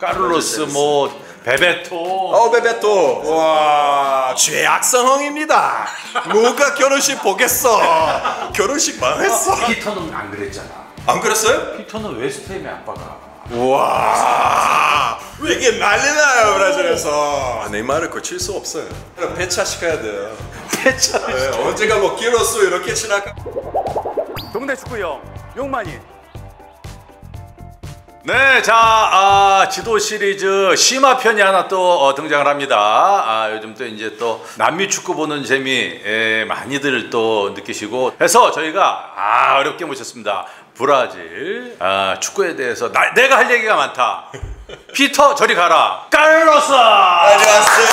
카를로스 뭐 베베토 어 베베토 와 죄악성형입니다 누가 결혼식 보겠어 결혼식 망했어 피터는 안 그랬잖아. 안 그랬어요? 피터는 웨스트햄의 아빠가. 와 이게 난리나요 브라질에서 아, 네이마르 고칠 수 없어요 폐차시켜야 돼요 패차. 네, 언제가 뭐 길었어 이렇게 지나가 동네 축구형 용만이. 네, 자 아, 지도 시리즈 심화 편이 하나 또 어, 등장을 합니다. 아, 요즘 또 이제 또 남미 축구 보는 재미 에, 많이들 또 느끼시고 해서 저희가 아, 어렵게 모셨습니다. 브라질 아, 축구에 대해서 나, 내가 할 얘기가 많다. 피터 저리 가라. 깔로스. 안녕하세요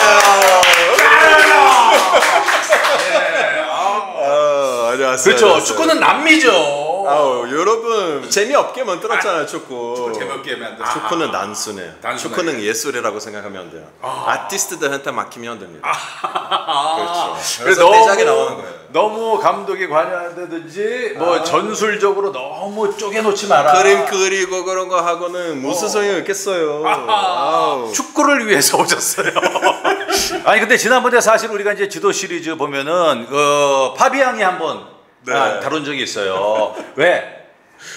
아, 안녕하세요 그렇죠. 축구는 남미죠. 아우 여러분 재미없게 만 들었잖아요 축구. 재미없게 만들었어. 축구는 단순해요. 단순하게. 축구는 예술이라고 생각하면 돼요. 아. 티스트들한테 맡기면 됩니다. 그렇죠. 그래서 그래서 대작이 나오는 거예요. 너무 감독이 관여한다든지 뭐 전술적으로 너무 쪼개놓지 마라. 그림 그리고 그런 거 하고는 무슨 소용이 있겠어요. 축구를 위해서 오셨어요. 아니 근데 지난번에 사실 우리가 이제 지도 시리즈 보면은 그 파비앙이 한번 네. 아, 다룬 적이 있어요. 왜?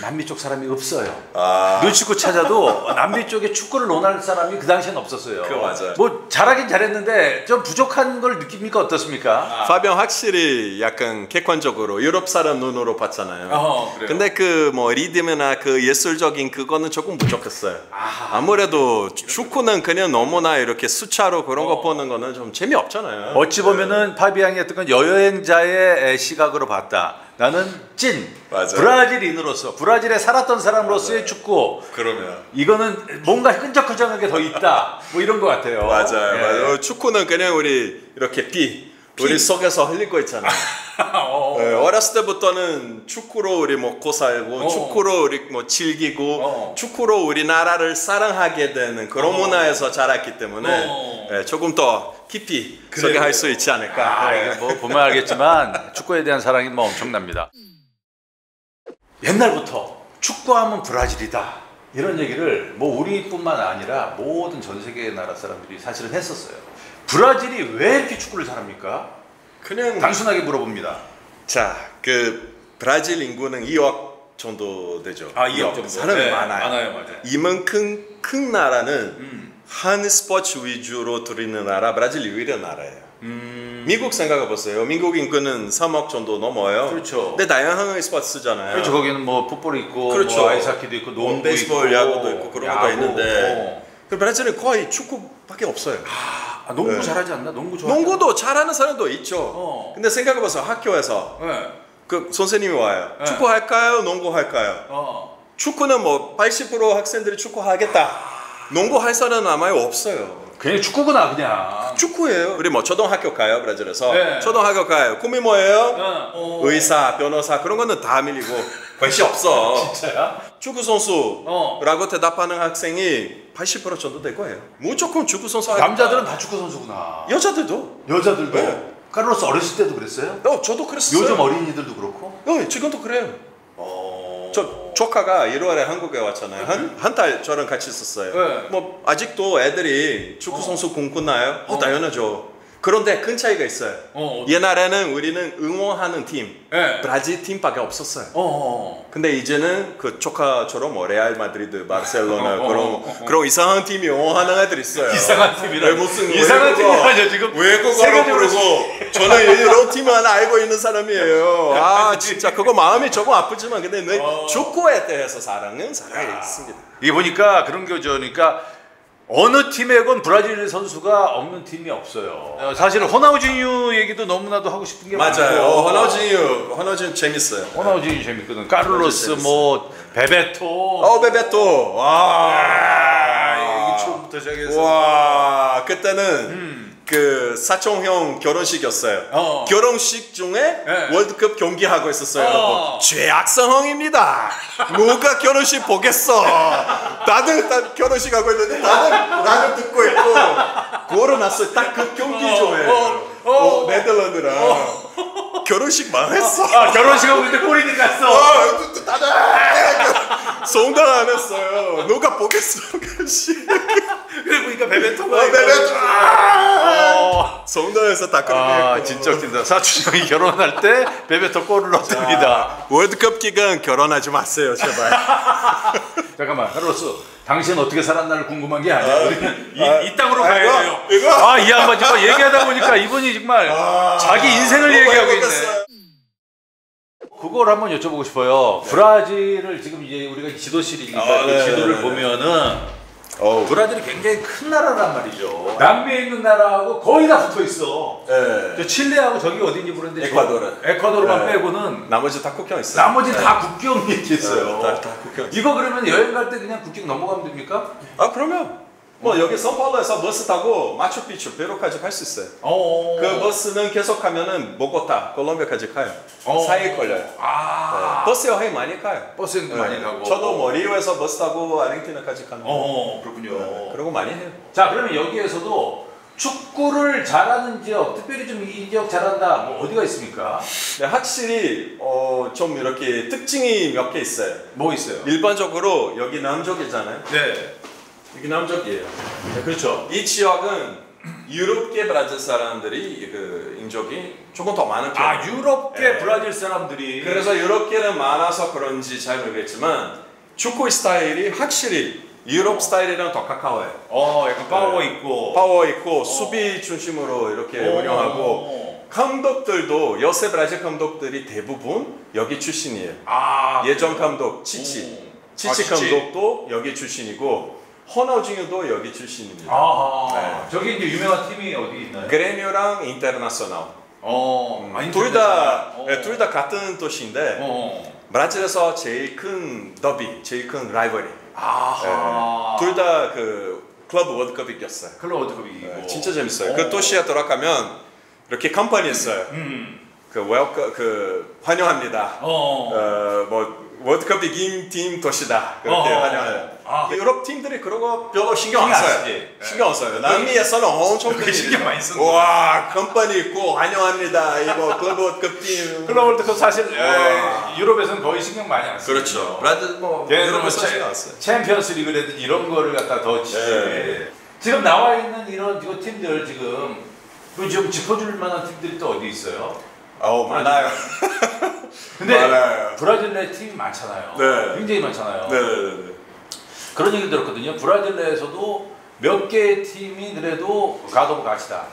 남미 쪽 사람이 없어요. 아. 눈치고 찾아도 남미 쪽에 축구를 논할 사람이 그 당시엔 없었어요. 그거 맞아요. 뭐 잘하긴 잘했는데 좀 부족한 걸 느낍니까 어떻습니까? 파병 확실히 약간 객관적으로 유럽 사람 눈으로 봤잖아요. 어, 그래요? 근데 그 뭐 리듬이나 그 예술적인 그거는 조금 부족했어요. 아 무래도 축구는 그냥 너무나 이렇게 수차로 그런 거 보는 거는 좀 재미없잖아요. 어찌 보면은 파비앙이 했던 건 여행자의 시각으로 봤다. 나는 찐 맞아요. 브라질인으로서 브라질에 살았던 사람으로서의 축구 그러면 이거는 뭔가 끈적끈적한 게 더 있다. 뭐 이런 것 같아요. 맞아요, 예. 맞아요. 축구는 그냥 우리 이렇게 피, 우리 속에서 흘릴 거 있잖아요. 어, 네, 어렸을 때부터는 축구로 우리 먹고 살고 어. 축구로 우리 뭐 즐기고 어. 축구로 우리나라를 사랑하게 되는 그런 문화에서 자랐기 때문에 어. 네, 조금 더 깊이 소개할 수 있지 않을까. 아, 네. 이거 뭐 보면 알겠지만 축구에 대한 사랑이 뭐 엄청납니다. 옛날부터 축구하면 브라질이다. 이런 얘기를 뭐 우리뿐만 아니라 모든 전 세계 나라 사람들이 사실은 했었어요. 브라질이 왜 이렇게 축구를 잘합니까? 그냥 단순하게 물어봅니다. 자, 그 브라질 인구는 2억 정도 되죠. 사람이 네, 많아요. 많아요, 맞아요. 이만큼 큰 나라는 음. 한 스포츠 위주로 들이는 나라 브라질 유일한 나라예요. 음. 미국 생각해 보세요. 미국 인구는 3억 정도 넘어요. 그렇죠. 근데 다양한 스포츠 쓰잖아요. 그렇죠. 거기는 뭐 풋볼 있고, 그렇죠. 뭐 아이스하키도 있고, 뭐 농구 베이스볼, 있고, 야구도 있고 그런 것도 야구, 있는데 그 브라질은 거의 축구밖에 없어요. 어. 아, 농구 네. 잘하지 않나? 농구 좋아. 농구도 잘하는 사람도 있죠. 어. 근데 생각해 보세요. 학교에서 네. 그 선생님이 와요. 네. 축구 할까요? 농구 할까요? 어. 축구는 뭐 80% 학생들이 축구 하겠다. 농구 할 사람은 아마 없어요. 그냥 축구구나 그냥. 축구예요. 우리 뭐 초등학교 가요 브라질에서 네. 초등학교 가요. 꿈이 뭐예요? 어. 의사, 변호사 그런 거는 다 밀리고 관심 없어. 진짜야? 축구 선수라고 어. 대답하는 학생이 80% 정도 될 거예요. 무조건 축구 선수. 남자들은 다 축구 선수구나. 여자들도. 여자들도. 네. 카를로스 어렸을 때도 그랬어요? 어, 저도 그랬어요. 요즘 어린이들도 그렇고. 어, 지금도 그래요. 어. 저 조카가 1월에 한국에 왔잖아요. 한 한 달 저랑 같이 있었어요. 네. 뭐 아직도 애들이 축구 선수 꿈꾸나요? 어, 어. 당연하죠. 그런데 큰 차이가 있어요. 어. 옛날에는 우리는 응원하는 팀, 네. 브라질 팀밖에 없었어요. 어, 어. 근데 이제는 그 조카처럼 뭐 레알 마드리드, 바르셀로나 어, 어, 그런 어, 어. 그런 이상한 팀이 응원하는 애들 있어요. 이상한 팀이라. 왜 무슨 이상한 팀이라뇨, 지금. 외국어로 부르고 저는 이런 팀만 알고 있는 사람이에요. 아 진짜 그거 마음이 조금 아프지만 근데 내 어. 축구에 대해서 사랑은 살아 있습니다. 이게 보니까 그런 거죠. 그러니까 어느 팀에건 브라질 선수가 없는 팀이 없어요. 어, 사실 호나우지뉴 얘기도 너무나도 하고 싶은 게 맞아요. 많고. 어, 호나우진 재밌어요. 호나우지뉴 재밌거든. 카를로스 재밌어요. 뭐 베베토. 어 베베토, 와, 아, 이게 처음부터 시작해서. 와, 그때는 그 사촌 형 결혼식이었어요. 어. 결혼식 중에 네. 월드컵 경기하고 있었어요. 어. 여러분. 죄악성형입니다. 누가 결혼식 보겠어? 나는 딱 결혼식 하고 있는데 나는 나는 듣고 있고 걸어놨어요. 딱 그 경기 조에 어, 어, 어, 네덜란드랑 결혼식 망했어. 아 결혼식 하고 있는데 꼬리는 갔어. 어, 다들 성당 안 했어요. 누가 보겠어 결혼식. 보니까 베베토가 어, 베베토. 어. 성도에서 다 그렇게 아 했고. 진짜 웃긴다. 사촌 형이 결혼할 때 베베토 골을 넣습니다. 아, 월드컵 기간 결혼하지 마세요 제발. 잠깐만 카를로스 당신 어떻게 살았나를 궁금한 게 아니야. 우리는 이, 아, 이 땅으로 아, 가야 이거, 돼요. 이거? 아 이 양반 정말 얘기하다 보니까 이분이 정말 자기 인생을 얘기하고 있네. 그걸 한번 여쭤보고 싶어요. 브라질을 지금 이제 우리가 지도실이니까 아, 그 네, 지도를 네, 네. 보면은 어우. 브라질이 굉장히 큰 나라란 말이죠. 남미에 있는 나라하고 거의 다 붙어 있어. 네. 저 칠레하고 저기 어딘지 모르는데 저- 에콰도르. 에콰도르만 네. 빼고는 나머지 다 국경 있어요. 나머지 다 국경 이렇게 있어요. 네, 다, 다 국경. 이거 그러면 여행 갈 때 그냥 국경 넘어가면 됩니까? 아 그러면 뭐 여기 상파울로에서 버스 타고 마추픽추 페루까지 갈 수 있어요. 어. 그 버스는 계속 가면은 보고타 콜롬비아까지 가요. 어. 4일 걸려요. 아. 버스 여행 많이 가요. 버스도 네. 많이 가고. 저도 뭐 리오에서 버스 타고 아르헨티나까지 가는 거. 어, 그렇군요. 네, 거 많이 해요. 자, 그러면 여기에서도 축구를 잘하는 지역, 특별히 좀 이 지역 잘한다. 뭐 어디가 있습니까? 네, 확실히 어, 좀 이렇게 특징이 몇 개 있어요. 뭐 있어요? 일반적으로 여기 남쪽이잖아요. 네. 여기 남쪽이에요. 네, 그렇죠. 이 지역은 유럽계 브라질 사람들이 그 인종이 조금 더 많은 편이에요. 아, 유럽계 네. 브라질 사람들이 그래서 유럽계는 많아서 그런지 잘 모르겠지만 축구 스타일이 확실히 유럽 스타일이랑 더 가까워요. 어, 약간 파워 네. 있고 파워 있고 수비 중심으로 이렇게 어. 운영하고 감독들도 요새 브라질 감독들이 대부분 여기 출신이에요. 아, 예전 감독 치치, 오. 치치 아, 치치. 감독도 여기 출신이고 호나우징유도 여기 출신입니다. 아하. 네. 저기 이제 유명한 팀이 어디 있나요? 그레미오랑 인터내셔널 어, 아, 둘다 네, 어. 둘다 같은 도시인데 어. 브라질에서 제일 큰 더비, 제일 큰 라이벌이. 아하. 둘다 그 클럽 월드컵 이겼어요. 클럽 월드컵 이기고. 네, 진짜 재밌어요. 어. 그 도시에 들어가면 이렇게 간판이 있어요. 음. 그 welcome 그 환영합니다. 어. 어, 뭐 월드컵 이긴 팀 도시다. 그렇게 어. 환영해요. 아. 유럽 팀들이 그런 거 별로 신경 안 신경 안 써요. 네. 신경 안 써요. 남미에서는 엄청 큰 신경. 많이 쓴다. 와, 간판이 있고 환영합니다. 이거 클럽 월드컵 팀. 클럽 월드컵 사실 와. 에, 유럽에서는 거의 신경 많이 안 써요. 그렇죠. 브라질 뭐뭐 유럽에서 챔- 신경 안 써요. 챔피언스 리그라든지 이런 거를 갖다 더 치지. 네. 지금 나와 있는 이런 이거 팀들 지금 그 지금 짚어줄 만한 팀들이 또 어디 있어요? 어 많아요. 근데 많아요. 브라질 내 팀이 많잖아요. 네. 굉장히 많잖아요. 네네네. 그런 얘기를 들었거든요. 브라질 내에서도 몇 개의 팀이 그래도 가도 가시다.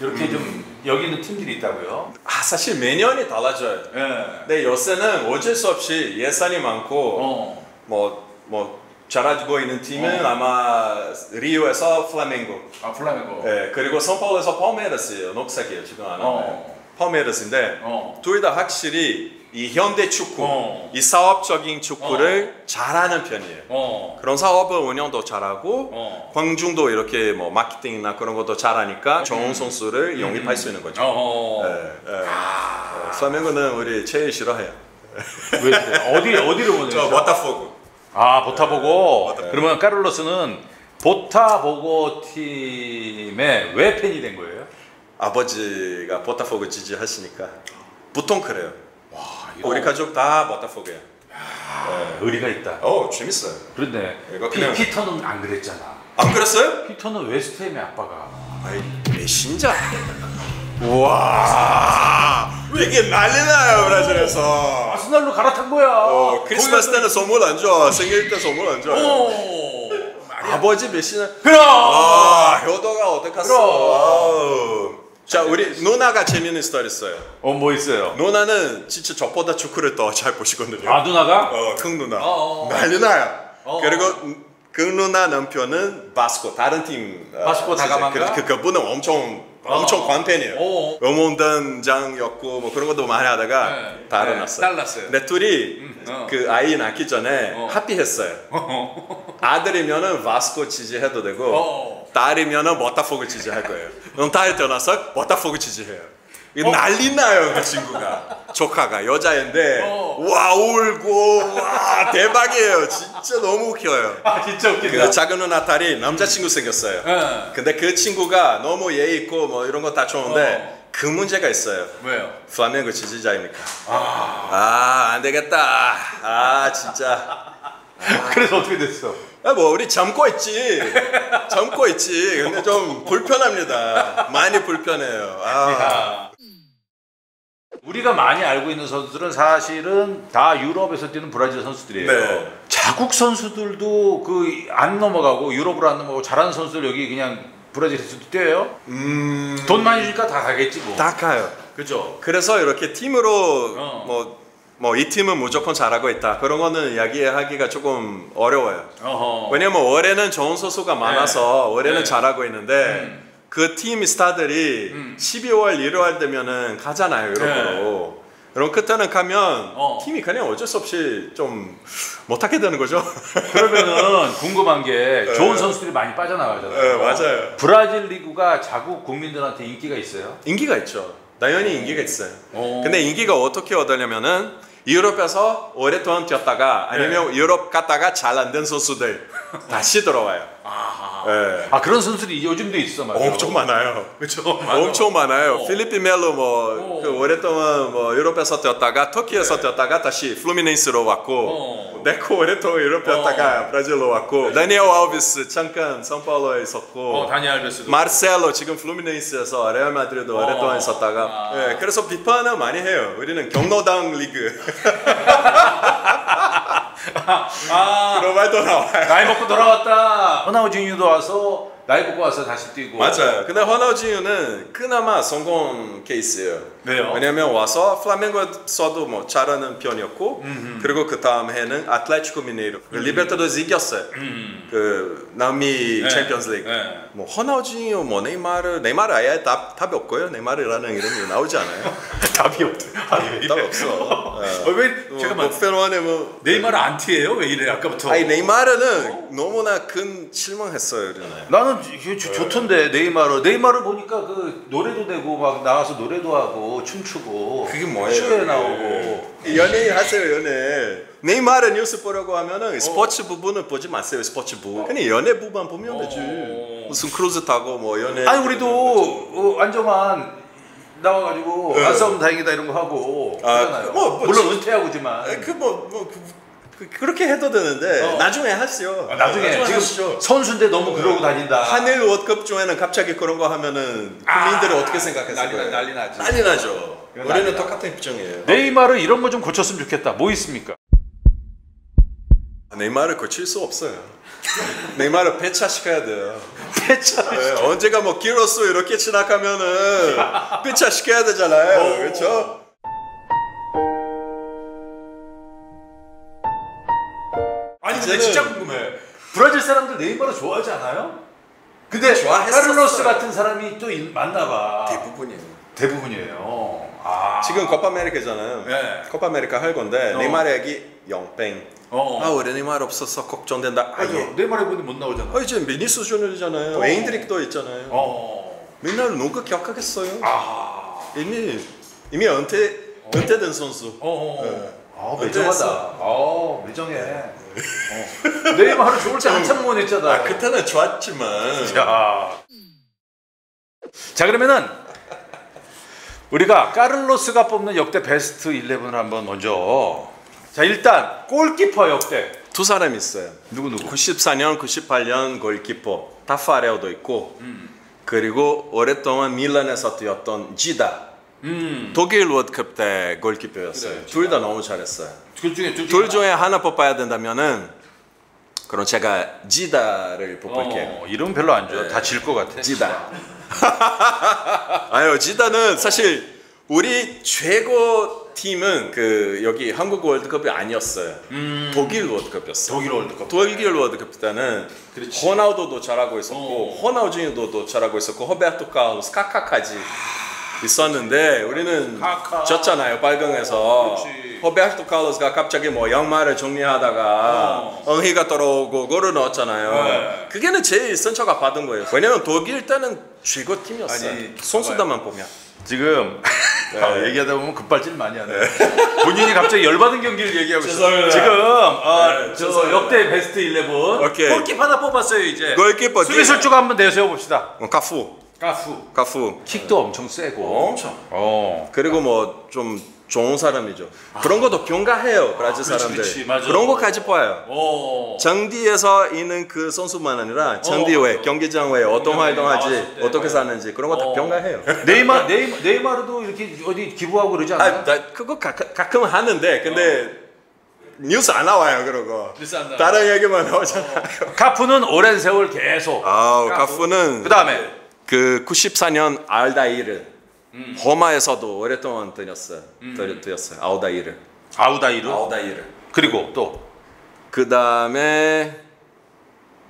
이렇게 음. 좀 여기 있는 팀들이 있다고요. 아 사실 매년이 달라져요. 예. 근데 요새는 어쩔 수 없이 예산이 많고 어. 뭐 뭐 잘하고 있는 팀은 어. 아마 리오에서 플라멩고, 아 플라멩고. 예 그리고 선파울에서 파메르스예요. 녹색이에요 지금 안 하나요? 어. 파우메이라스인데 어. 둘다 확실히 이 현대 축구, 어. 이 사업적인 축구를 잘하는 편이에요. 어. 그런 사업을 운영도 잘하고 어. 관중도 이렇게 뭐 마케팅이나 그런 것도 잘하니까 좋은 선수를 영입할 수 있는 거죠. 어. 예, 예. 예, 플라멩고는 우리 제일 싫어해요. 왜? 어디 어디로 보내요? 저 보타포고. 아 보타보고. 네. 그러면 카를로스는 보타보고 팀의 왜 팬이 된 거예요? 아버지가 보타포고 지지하시니까 보통 그래요. 와 이거 우리 가족 다 보타포고예요. 의리가 있다. 어 재밌어요. 그런데 이거 피, 그냥- 피터는 안 그랬잖아. 안 그랬어요? 피터는 웨스트햄의 아빠가. 아이 메신자. 와 이게 난리 나요 브라질에서. 아스날로 갈아탄 거야. 어, 크리스마스 때는 선물 안 줘. 생일 때 선물 안 줘. 오. 아버지 메신자. 그럼. 아 효도가 어떡했어. 그럼. 아우. 자 우리 누나가 재밌는 스토리 있어요. 어뭐 있어요? 누나는 진짜 저보다 축구를 더 잘 보시거든요. 아 누나가? 어, 큰 누나. 어, 어. 난리 나요. 어, 그리고 그 누나 남편은 바스코 다른 팀. 어, 바스코 다가마인가? 그, 그 그 분은 엄청 엄청 어. 관팬이에요. 어. 응원단장이었고 뭐 그런 것도 많이 하다가 네. 다 네. 달랐어요. 근데 둘이 어. 그 아이 낳기 전에 어. 합의했어요. 아들이면은 바스코 지지해도 되고 어. 딸이면은 보타포그 지지할 거예요. 딸 태어나서 보타포그 지지해요. 어. 난리 나요 그 친구가 조카가 여자인데 어. 와 울고 와 대박이에요 진짜 너무 웃겨요. 아 진짜 웃긴다. 그 작은 누나 딸이 남자친구 생겼어요. 예. 근데 그 친구가 너무 예의 있고 뭐 이런 거 다 좋은데 어. 그 문제가 있어요. 왜요? 플라멩고 지지자이니까. 아. 아, 안 되겠다. 아, 진짜. 그래서 어떻게 됐어? 아, 뭐 우리 참고 있지. 참고 있지. 근데 좀 불편합니다. 많이 불편해요. 아. 우리가 많이 알고 있는 선수들은 사실은 다 유럽에서 뛰는 브라질 선수들이에요. 네. 자국 선수들도 그 안 넘어가고 유럽으로 안 넘어가고 잘하는 선수들 여기 그냥 브라질에서도 뛰어요. 음. 돈 많이 주니까 다 가겠지 뭐. 다 가요. 그죠. 그래서 이렇게 팀으로 어. 뭐 뭐 이 팀은 무조건 잘하고 있다. 그런 거는 이야기하기가 조금 어려워요. 어허. 왜냐면 올해는 좋은 선수가 많아서 올해는 네. 잘하고 있는데 음. 그팀 스타들이 음. 12월 1월 되면은 가잖아요 유럽으로. 그럼 그때는 가면 어. 팀이 그냥 어쩔 수 없이 좀 못하게 되는 거죠. 그러면은 궁금한 게 좋은 선수들이 많이 빠져나가잖아요. 네, 맞아요. 브라질 리그가 자국 국민들한테 인기가 있어요. 인기가 있죠. 당연히 인기가 있어요. 어. 근데 인기가 어떻게 얻으려면은 유럽에서 오랫동안 뛰었다가 아니면 유럽 갔다가 잘 안 된 선수들 다시 들어와요. 예. 아 그런 선수들이 요즘도 있어 맞아. 엄청 많아요. 그렇죠. 엄청 많아요. 어. 펠리피 멜로 어. 뭐그 오랫동안 뭐 유럽에서 뛰었다가 터키에서 뛰었다가 다시 플루미네이스로 왔고 어. 네코 오랫동안 유럽 뛰었다가 브라질로 왔고 다니엘 알베스 잠깐 상파울로에 있었고 어 다니 알베스도. 마르셀로 지금 플루미네이스에서 레알 마드리드 오랫동안 있었다가 아. 예, 그래서 비판을 많이 해요. 우리는 경로당 리그 아 그런 말도 나와요. 나이 먹고 돌아왔다. 호나우지뉴도 와서 나이 먹고 와서 다시 뛰고. 맞아요. 근데 호나우지유는 그나마 성공 케이스예요. 왜요? 왜냐면 와서 플라멩고에서도 뭐 잘하는 편이었고 그리고 그 다음 해는 아틀레티코 미네이로 그 리베르타도스 이겼어요. 음. 그 남미 네. 챔피언스 리그. 네. 뭐 호나우지유 뭐 네이마르 네이마르 아예 답 답이 없고요. 네이마르라는 이름이 나오지 않아요. 답이 없대. 아니, 답이 없어. 예. 어, 왜 뭐, 잠깐만 뭐 페노안에 뭐 네이마르 안티예요? 왜 이래 아까부터? 아니 네이마르는 너무나 큰 실망했어요. 우리는. 나는 이게 좋- 좋던데 네이마르 네이마르 보니까 그 노래도 되고 막 나가서 노래도 하고 춤추고 그게 뭐예요? 쇼에? 나오고 연예인 하세요 연예. 네이마르 뉴스 보려고 하면은 스포츠 부분을 보지 마세요 스포츠부. 그냥 연예 부분 보면 되지. 어. 무슨 크루즈 타고 뭐 연예. 아니 우리도 어, 안정환 나와가지고 네. 안 싸우면 다행이다 이런 거 하고 아, 그러잖아요. 뭐, 뭐 물론 지- 은퇴하고지만 그뭐 뭐 그, 그 렇게 해도 되는데 어. 나중에 하시오. 아, 나중에 지금 하시죠. 선수인데 너무 그러고 다닌다. 한일 월드컵 중에는 갑자기 그런 거 하면은 국민들이 아, 어떻게 생각했어요? 난리 나- 난리 나지. 난리 나죠. 우리는 난리. 똑같은 입장이에요. 네이마르 이런 거 좀 고쳤으면 좋겠다. 뭐 있습니까? 네이마르 고칠 수 없어요. 네이마르 폐차시켜야 돼요. 패차. 네, 언제가 뭐 기로수 이렇게 지나가면은 폐차시켜야 되잖아요. 그렇죠? 근데 진짜 궁금해. 브라질 사람들 네이마르 좋아하지 않아요? 근데. 카를로스 같은 사람이 또 있- 많나 봐. 대부분이에요. 대부분이에요. 아. 지금 코파 아메리카잖아요. 네. 코파 아메리카 할 건데 어. 네이마르 얘기 영뺑. 어. 아 우리 네이마르 없어서 걱정된다. 아 맞아. 예. 네이마르 보니 못 나오잖아. 아 이제 미니스 주니어잖아요. 어. 에인드릭도 있잖아요. 어. 맨날 누가 기억하겠어요? 아. 이미 이미 은퇴 은퇴된 선수. 어. 네. 아 매정하다. 아 매정해. 어. 네이마르 좋을 때 한참 모냈잖아. 아 그때는 좋았지만. 자. 자 그러면은 우리가 까를로스가 뽑는 역대 베스트 11을 한번 먼저 자 일단 골키퍼 역대 두 사람 있어요. 누구 누구 94년, 98년 골키퍼 타파레오도 있고 음. 그리고 오랫동안 밀란에서 뛰었던 지다. 음. 독일 월드컵 때 골키퍼였어요. 그래, 둘다 너무 잘했어요. 둘 중에 둘 중에 둘 중에 하나 뽑아야 된다면은 그럼 제가 지다를 뽑을게요. 어, 이름 별로 안 좋아. 네. 다질 것 같아. 지다. 아유 지다는 사실 우리 최고 팀은 그 여기 한국 월드컵이 아니었어요. 독일 월드컵이었어요. 독일 월드컵. 독일 월드컵 때는 그렇지. 호나우도도 잘하고 있었고 어. 호나우지니도도 잘하고 있었고 호베르토 카우스 카카까지 있었는데 우리는 카카. 졌잖아요 빨강에서 그렇지. 호베르토 카우스가 갑자기 뭐 양말을 정리하다가 어. 엉희가 떨어오고 골을 넣었잖아요 네. 그게는 제일 선처가 받은 거예요 왜냐면 독일 때는 최고 팀이었어요 선수들만 보면 지금 네. 아, 얘기하다 보면 급발질 많이 하네. 본인이 갑자기 열받은 경기를 얘기하고 있어. 죄송합니다. 지금 어, 네, 저. 역대 베스트 11 오케이. 골키퍼 하나 뽑았어요 이제. 골키퍼 쭉 한번 내세워 봅시다. 어, 카푸 까fu. 카푸 킥도 엄청 세고. 엄청. 어. 그리고 뭐 좀 좋은 사람이죠. 그런 것도 병가해요 브라질 그렇지, 사람들. 그렇지, 맞아. 그런 것까지 봐요. 오. 정디에서 있는 그 선수만 아니라 정디 어, 외. 경기장 외에 어떤 활동하지 어떻게. 사는지 그런 거다 어. 병가해요. 네이마 네이마 네이마르도 이렇게 어디 기부하고 그러지 않아요? 아, 나 그거 가, 가끔 하는데 근데 뉴스 안 나와요 거. 뉴스 안 나와요. 다른 얘기만 나오잖아요. 카푸는 오랜 세월 계속. 아우 가프는 그 다음에 그 94년 알다이르 음. 호마에서도 오랫동안 다녔어요. 다녔어요. 아우다이르. 아우다이르. 아우다이르. 그리고 또 그 다음에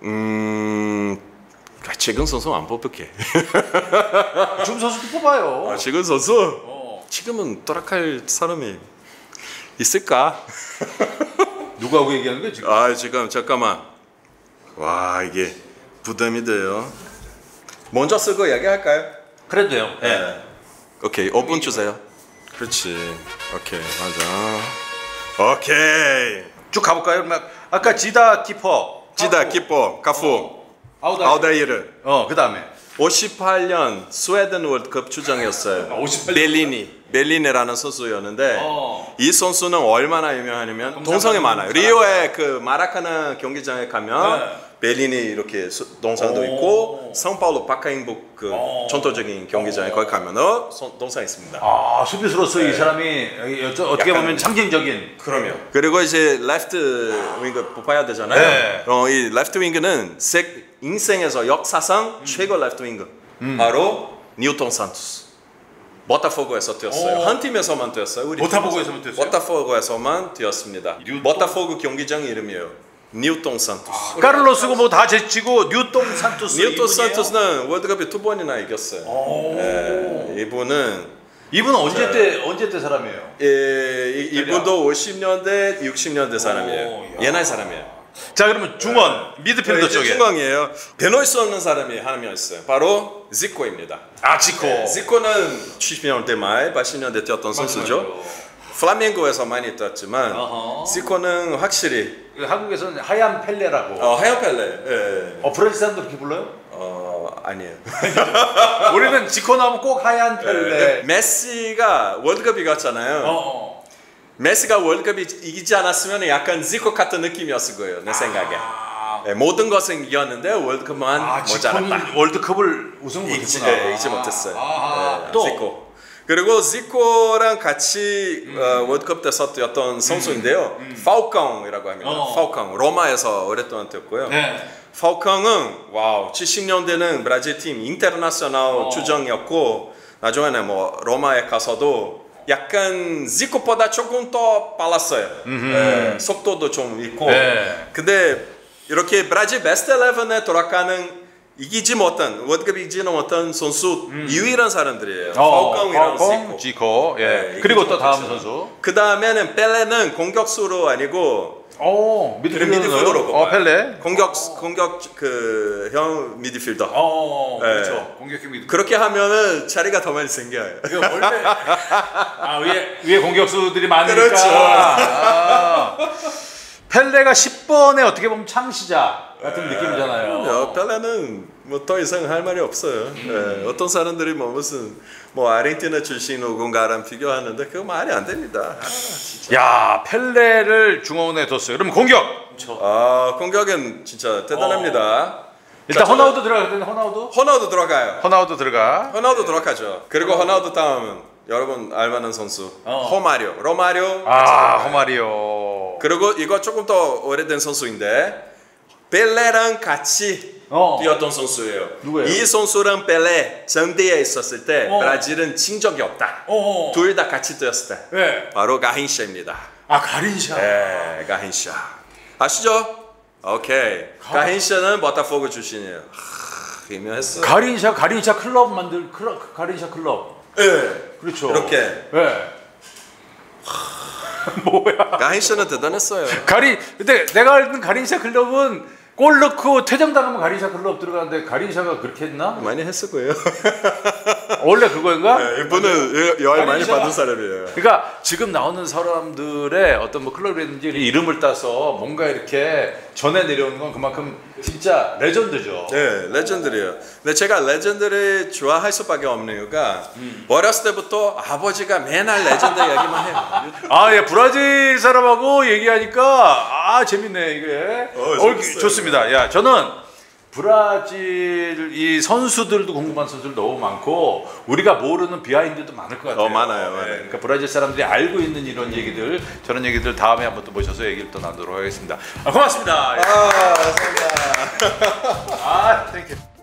음 아, 최근 선수 안 뽑을게. 중 선수도 뽑아요. 아, 최근 선수 어. 지금은 떠락할 사람이 있을까? 누구하고 얘기하는 거야 지금? 아 지금 잠깐만. 와 이게 부담이 돼요. 먼저 쓰고 얘기할까요? 그래도 돼요. 예. 네. 오케이 5분 주세요. 그렇지. 오케이 맞아. 오케이. 쭉 가볼까요? 아까 지다 키퍼. 지다. 키퍼 카푸 어. 아우다이르. 아우다이르 어, 그 다음에 58년 스웨덴 월드컵 주장이었어요. 아, 58년? 벨리니 벨리니라는 선수였는데 어. 이 선수는 얼마나 유명하냐면 많은 많아요. 리오의 그 마라카나 경기장에 가면 네. 벨리니 이렇게 수- 동상도 오. 있고 상파울루 파카엠부 그 어. 전통적인 경기장에 거기 가면 어, 손- 동상 있습니다. 아 수비수로서 이 사람이 어쩌- 어떻게 보면 상징적인. 그럼요. 그리고 이제 레프트 윙거 뽑아야 되잖아요. 네. 어, 이 레프트 세, 인생에서 역사상 최고 레프트 윙거 바로 닐톤 산토스. 보타포고에서 뛰었어요. 오. 한 팀에서만 뛰었어요. 팀에서. 뛰었어요? 보타포고에서만 뛰었습니다. 보타포고 경기장 이름이에요. 닐톤 산토스. 카를로스고 뭐 다 제치고 닐톤 산토스. 닐톤? 산토스는 월드컵에 두 번이나 이겼어요. 오. 예, 이분은 이분 언제 때 언제 때 사람이에요? 예, 이, 이분도 50년대, 60년대 사람이에요. 옛날 사람이에요. 자 그러면 중원 미드필더 이제 쪽에 중앙이에요. 변호할 수 없는 사람이 한 명 있어요. 바로 지코입니다. 아치코. 네, 지코는 70년대 말, 80년대 뛰었던 선수죠. 플라멩고에서 많이 뛰었지만 어허. 지코는 확실히 한국에서는 하얀 펠레라고. 어, 하얀 펠레. 예. 어 브라질 사람도 그렇게 불러요? 어, 아니에요. 우리는 지코 나오면 꼭 하얀 펠레. 메시가 월드컵 이겼잖아요. 어. 메시가 월드컵 이기지 않았으면 약간 지코 같은 느낌이었을 거예요. 내 생각에. 아, 예, 모든 것은 이겼는데 월드컵만 아 모자랐다. 월드컵을 우승 못했구나. 예, 이기지 못했어요. 아하. 예, 또 지코. 그리고 지코랑 같이 어, 월드컵 때서 뛰었던 선수인데요. 파우캉이라고 합니다. 어. 파우캉 로마에서 오랫동안 뛰었고요. 네. 파우캉은 와우 70년대는 브라질 팀 인터내셔널 어. 주장이었고 나중에는 뭐 로마에 가서도 약간 지코보다 조금 더 빨랐어요. 예, 속도도 좀 있고. 네. 근데 이렇게 브라질 베스트 11에 돌아가는 이기지 못한 월드컵 이기지 못한 선수 유일한 사람들이에요. 어, 파우캉이랑 파우캉, 지코. 지코. 예. 네, 그리고 또 다음. 선수. 그 다음에는 펠레는 공격수로 아니고 오 미드필더로. 어. 펠레. 공격 공격 그 형 미드필더. 어 네. 그렇죠. 공격형 미드. 그렇게 하면은 자리가 더 많이 생겨요. 이거 원래 아 위에 위에 공격수들이 많으니까. 그렇죠. 아. 펠레가 10번에 어떻게 보면 창시자 같은 느낌이잖아요. 어, 펠레는 뭐더 이상 할 말이 없어요. 예, 어떤 사람들이 뭐 무슨 뭐 아르헨티나 출신 누군가랑 비교하는데 그거 말이 안 됩니다. 아. 야 펠레를 중원에 뒀어요. 그럼 공격. 아 공격은 진짜 대단합니다. 일단 자, 호나우드 들어갈 때는 호나우드. 호나우도 들어가요. 호나우드 들어가. 호나우도 들어가죠. 그리고 호나우도 다음은 여러분 알만한 선수 어. 호마리오. 로마리오. 아 호마리오. 그리고 이거 조금 더 오래된 선수인데 펠레랑 같이 어. 뛰었던 선수예요. 누구예요? 이 선수랑 펠레 국대에 있었을 때 어. 브라질은 진 적이 없다. 어. 둘다 같이 뛰었을 때 네. 바로 가힌샤입니다. 아 가린샤. 네, 가힌샤 아시죠? 오케이. 가힌샤는 보타포고 출신이에요. 하, 유명했어. 가린샤 가린샤 클럽 만들 클럽 가린샤 클럽. 네. 그렇죠. 이렇게 네. 뭐야? 가힌샤는 대단했어요. 가린 근데 내가 알던 가린샤 클럽은 골 넣고 퇴장당하면 가린샤 클럽 들어가는데 가린샤가 그렇게 했나? 많이 했을 거예요. 원래 그거인가? 네, 이분은 여행 많이. 받은 사람이에요. 그러니까 지금 나오는 사람들의 어떤 뭐 클럽이라든지 이름을 따서 뭔가 이렇게 전해 내려오는 건 그만큼 진짜 레전드죠. 네, 레전드리에요. 근데 제가 레전드를 좋아할 수밖에 없는 이유가 어렸을 때부터 아버지가 맨날 레전드 얘기만 해요. 아, 예, 브라질 사람하고 얘기하니까 아 재밌네 이게. 어, 어. 좋습니다. 야, 저는 브라질 이 선수들도 궁금한 선수들 너무 많고 우리가 모르는 비하인드도 많을 것 같아요. 어, 많아요, 예, 많아요. 그러니까 브라질 사람들이 알고 있는 이런 얘기들 저런 얘기들 다음에 한번 또 모셔서 얘기를 또 나누도록 하겠습니다. 아, 고맙습니다. 예. 아, 감사합니다. 아, 땡큐.